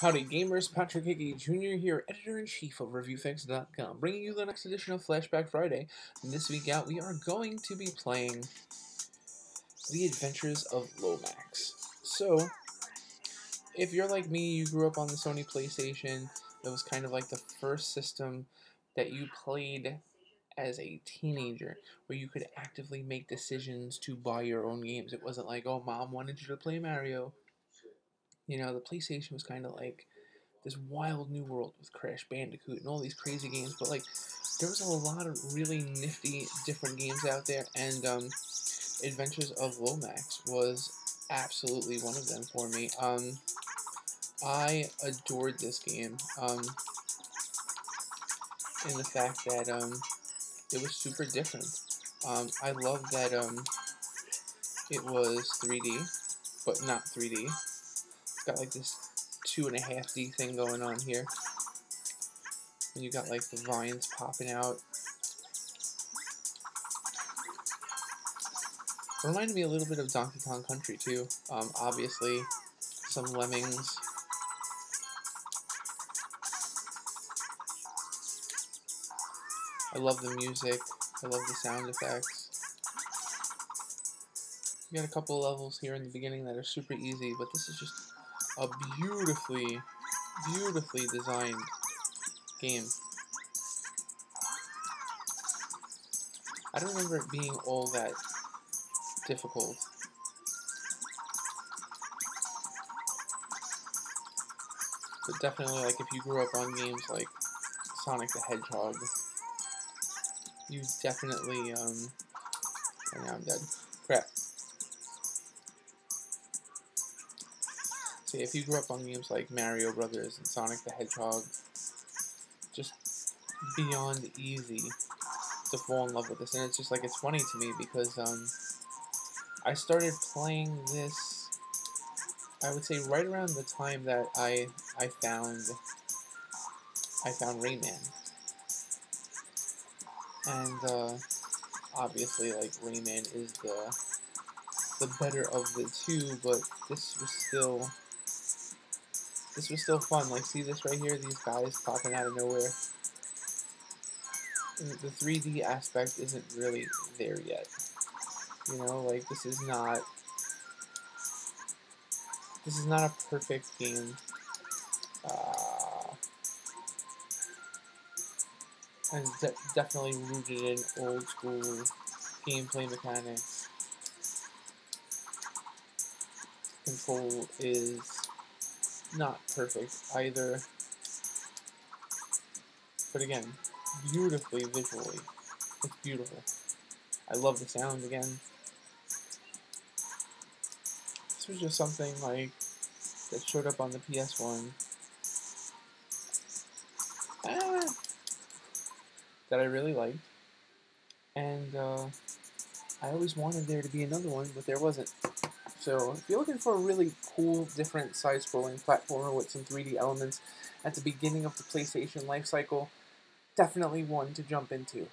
Howdy gamers, Patrick Hickey Jr. here, editor-in-chief of ReviewFix.com, bringing you the next edition of Flashback Friday. And this week out, we are going to be playing The Adventures of Lomax. So, if you're like me, you grew up on the Sony PlayStation, it was kind of like the first system that you played as a teenager, where you could actively make decisions to buy your own games. It wasn't like, oh, mom wanted you to play Mario, you know, the PlayStation was kind of like this wild new world with Crash Bandicoot and all these crazy games, but like there was a lot of really nifty different games out there, and um, Adventures of Lomax was absolutely one of them for me. Um, I adored this game um, in the fact that um, it was super different. Um, I love that um, it was 3D, but not 3D. Got like this two and a half D thing going on here. And you got like the vines popping out. Reminded me a little bit of Donkey Kong Country too. Um, obviously, some lemmings. I love the music. I love the sound effects. You got a couple levels here in the beginning that are super easy, but this is just a beautifully, beautifully designed game. I don't remember it being all that difficult. But definitely, like, if you grew up on games like Sonic the Hedgehog, you definitely, um, now I'm dead. Crap. See, if you grew up on games like Mario Brothers and Sonic the Hedgehog, just beyond easy to fall in love with this. And it's just like, it's funny to me because um, I started playing this, I would say right around the time that I, I found, I found Rayman. And uh, obviously, like, Rayman is the, the better of the two, but this was still this was still fun. Like, see this right here? These guys popping out of nowhere. The 3D aspect isn't really there yet. You know, like, this is not... This is not a perfect game. Uh, and de definitely rooted in old school gameplay mechanics. Control is not perfect either. But again, beautifully visually. It's beautiful. I love the sound again. This was just something like that showed up on the PS1. Ah, that I really liked. And uh, I always wanted there to be another one, but there wasn't. So if you're looking for a really cool, different side-scrolling platformer with some 3D elements at the beginning of the PlayStation lifecycle, definitely one to jump into.